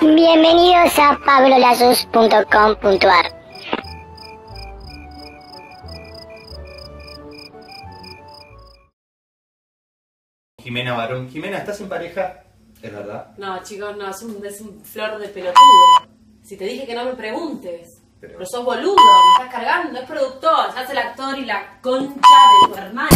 Bienvenidos a pablolazos.com.ar. Jimena Barón. Jimena, ¿estás en pareja? ¿Es verdad? No, chicos, no, es un, es un flor de pelotudo. Si te dije que no me preguntes. Pero- Pero, sos boludo, me estás cargando, es productor, se hace el actor y la concha de tu hermano.